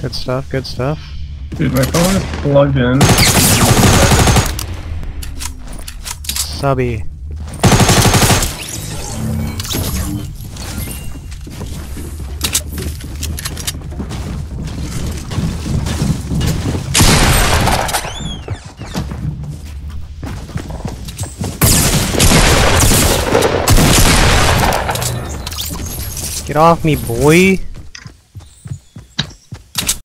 Good stuff, good stuff. Dude, my phone is plugged in. Subby. Get off me, boy!